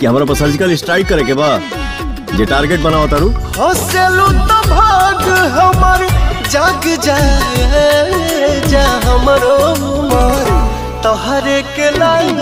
कि हमारा पर सर्जिकल स्ट्राइक करे के बा। जे टारगेट बनाओ तारू। हंसलू तो भाग हमर, जाग जाए जा हमरो मार। तोहरे के लाइन